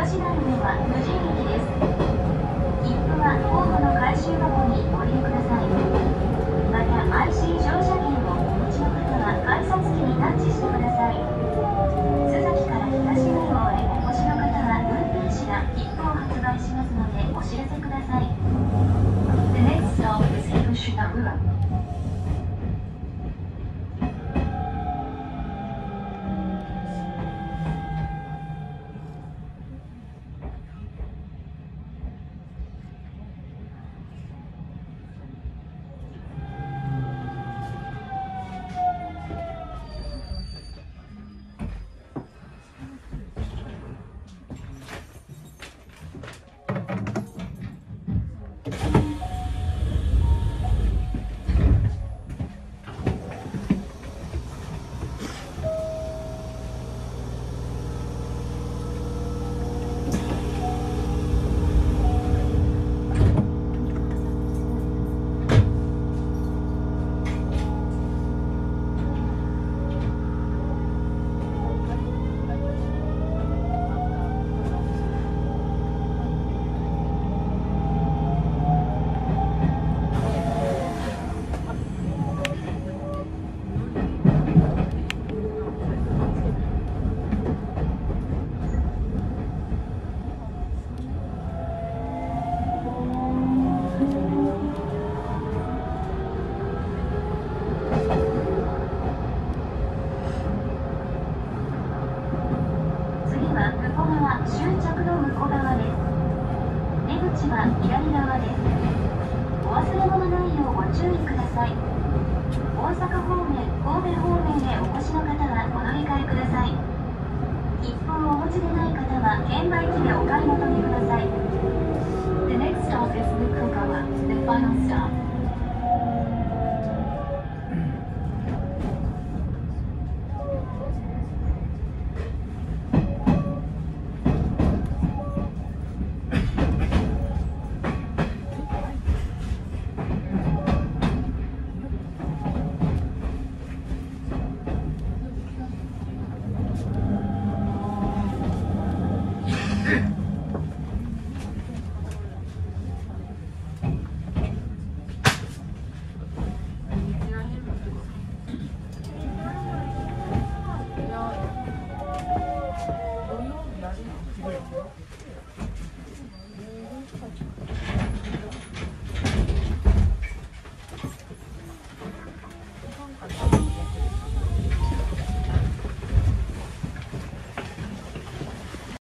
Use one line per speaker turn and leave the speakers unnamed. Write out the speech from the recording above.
東成尾は無人駅です切符はホームの回収箱にお入れください。また IC 乗車券をお持ちの方は改札機にタッチしてください。須崎から東成尾へお越しの方は運転士が切符を発売しますのでお知らせください。The next stop is 広島横側です。出口は左側です。お忘れ物ないようご注意ください。大阪方面神戸方面へお越しの方はお乗り換えください。切符をお持ちでない方は券売機でお買い求めください。